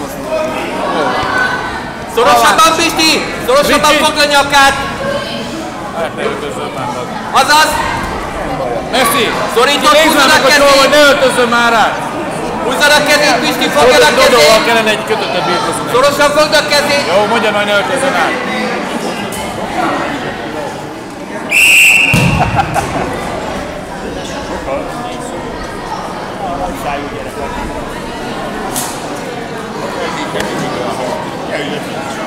mozduljon. Szorosabban, Pisti! Szorosabban fogd a nyakát! Azaz! Messi! Szorítod, már a a kezét! ne öltözzön már rá! Húzzad a kezét, Pisti, fogd a Dodóval kezét! kellene egy kötöttet birkozni. Szorosan fogd a kezét! Jó, mondja, hogy ne öltözzön át. 前面几个，然后越来越平均。